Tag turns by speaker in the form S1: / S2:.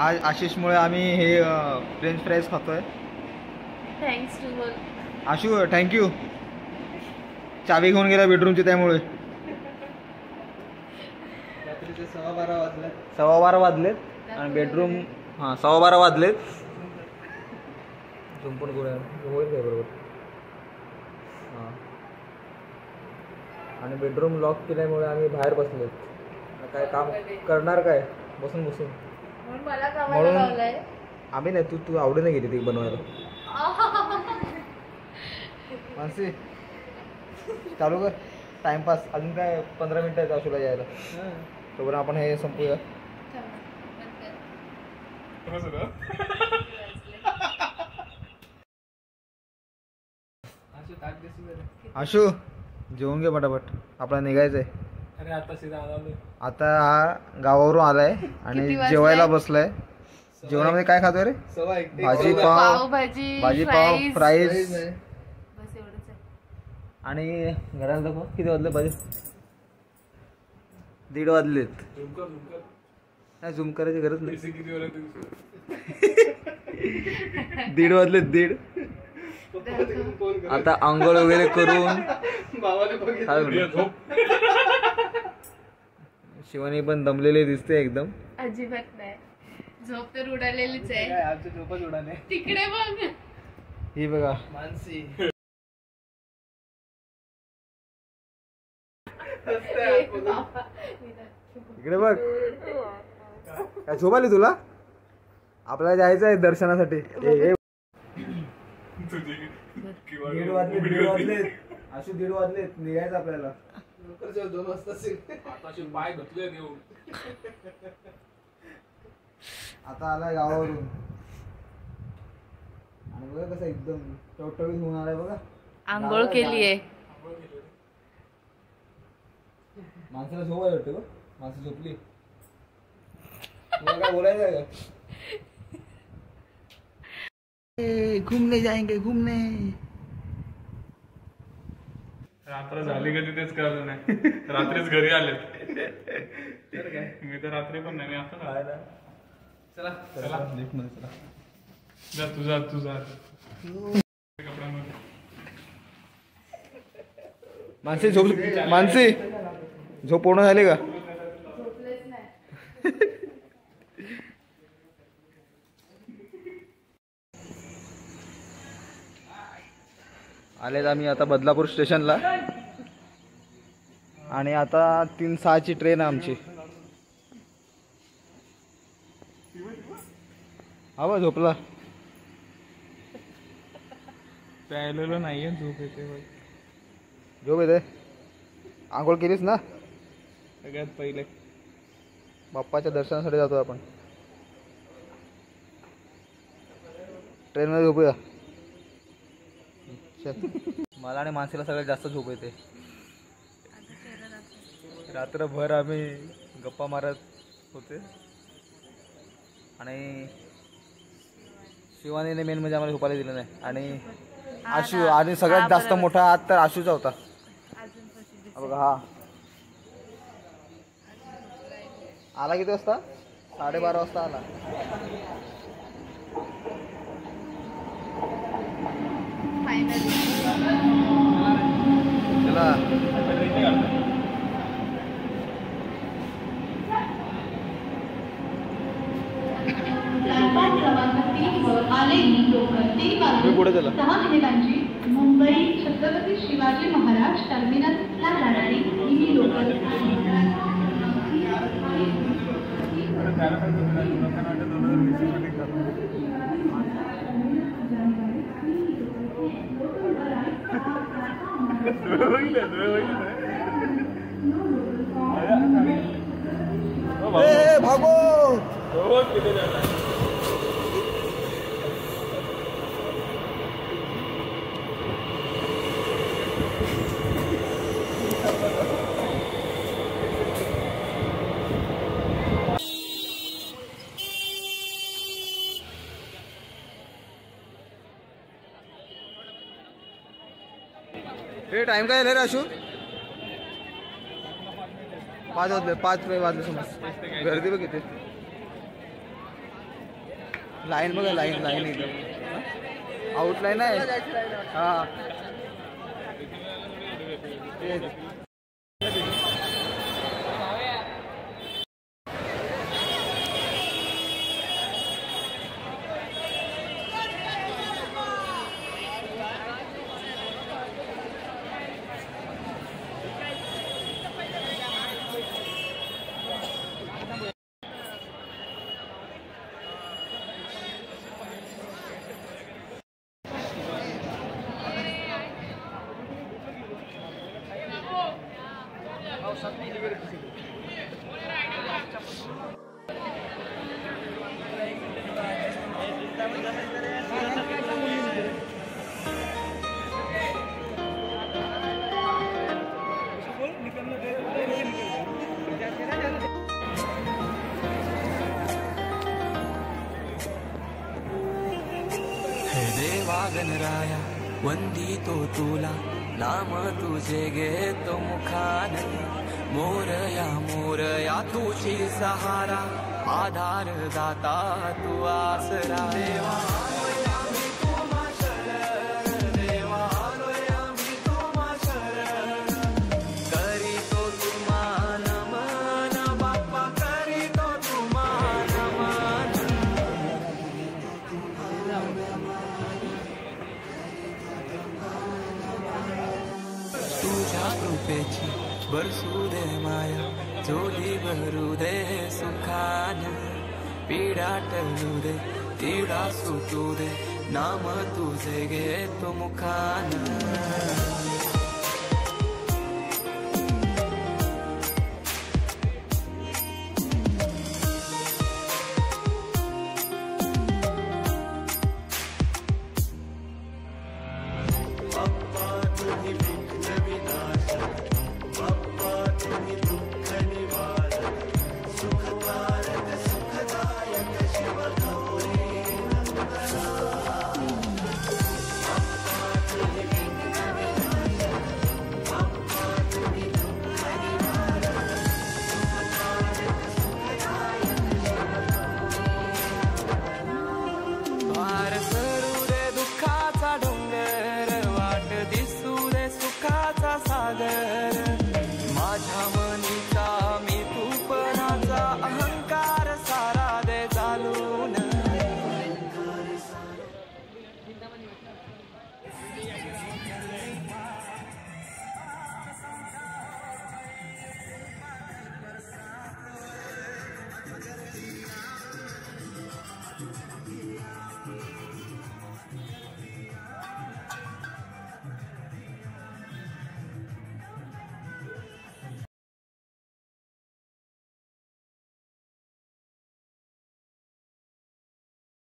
S1: आज आशिषमुळे आम्ही हे फ्रेंच फ्राईज खातोय.
S2: Thanks to
S1: Ashu thank you चावी घेऊन गेला बेडरूमची त्यामुळे.
S3: रात्रीचे सव्वा बारा वाजले
S1: सव्वा बारा वाजलेत आणि बेडरूम हां सव्वा बारा वाजलेत. झुंपून गोळ्या होईल काय बरोबर? हां. आणि बेडरूम लॉक केल्यामुळे आम्ही बाहेर बसलेत. काय काम करणार काय? बसून बसून.
S2: म्हणून मला कामाला
S1: म्हणून-
S2: लावलंय.
S1: आम्ही नाही तू तू आवडीने गेली ती बनवायला. मानसी चालू कर. टाइमपास अजून काय पंधरा मिनिटं आहेत आशूला यायला. तोपर्यंत आपण हे संपूया. आशू जेवून घे पटापट. आपल्याला निघायचंय.
S3: आता सीधा आलो
S1: आता हा गावावरून आलाय
S2: किती
S1: आणि
S2: वाजले?
S1: जेवायला बसलाय. जेवणामध्ये काय खातोय रे
S3: एक.
S1: भाजी पाव.
S2: पावभाजी
S1: भाजी पाव
S2: फ्राईज.
S1: फ्राईज.
S3: काहीच नाही.
S2: बस एवढंच आहे.
S1: आणि घराला दाखव किती वाजले पाहिजे दीड वाजलेत.
S3: झुमकर, झुमकर.
S1: नाही झूम करायची गरज नाही.
S3: किती?
S1: दीड वाजलेत दीड. आता आंघोळ वगैरे करून? शिवानी पण दमलेली दिसते एकदम.
S2: अजिबात नाही. झोप तर उडालेलीच आहे.
S3: आमची झोपच उडाले.
S2: तिकडे बघ.
S1: ही बघा.
S3: मानसी.
S1: इकडे बघ. काय झोप आली तुला? आपल्याला जायचं आहे दर्शनासाठी दीड वाजले दीड वाजले अशी दीड वाजले निघायचं आपल्याला.
S3: लवकर दोन वाजता असेल.
S4: पाय देऊ
S1: आता आलाय गावावरून. आणि बघा कसं एकदम टवटवीत होऊन आलाय बघा.
S2: आंघोळ केलीये.
S1: माणसाला झोप आली वाटतं गं? माणसं झोपली. तुला काय बोलायचं आहे का? घूमने जाएंगे घूमने।
S4: रात्र झाली कधी तेच कळलं नाही? रात्रीच घरी
S3: काय?
S4: मी तर रात्री पण नाही मी आता
S1: ना?
S3: चला.
S1: चला. lift मध्ये चला.
S4: जा तू जा तू जा. कपड्यांमध्ये.
S1: मानसी झोप मानसी झोप पूर्ण झाली का? आलेत आम्ही आता बदलापूर स्टेशनला. आणि आता तीन सहाची ट्रेन आहे आमची. हा बा झोपला.
S4: प्यायलेलो नाहीये झोप येते.
S1: झोप येते. आंघोळ केलीस ना?
S4: सगळ्यात पहिले.
S1: बाप्पाच्या दर्शनासाठी जातो आपण. ट्रेनमध्ये झोपूया. मला आणि माणसाला सगळ्यात जास्त झोप येते. रात्रभर आम्ही गप्पा मारत होते. आणि शिवानीने मेन म्हणजे आम्हाला झोपायला दिलं नाही. आणि आशू आणि सगळ्यात जास्त मोठा हात तर आशूचा होता. बघा हा. आला किती वाजता? साडेबारा वाजता आला. चला
S5: प्लॅटफॉर्म
S1: पुढे चला
S5: सहा मुंबई छत्रपती शिवाजी महाराज टर्मिनसला जाणारी ही लोकल
S1: 노형이네 노형이네. 네 박오 노형 기대잖아 Thank. हे टाइम काय झालं रे अशू पाच वाजले पाच वाजले समज गर्दी बघ किती लाईन बघा लाईन लाईन एकदम आउटलाइन आहे हा? तेच.
S6: हे देवा गणराया वंदितो तुला नाम तुझे घेतो मुखान मोरया मोरया तुझी सहारा आधार दाता तू देवा बरसू दे माया झोली भरू दे सुखान पीडा टळू दे तिडा सुटू दे नाम तुझे घे तो मुखान.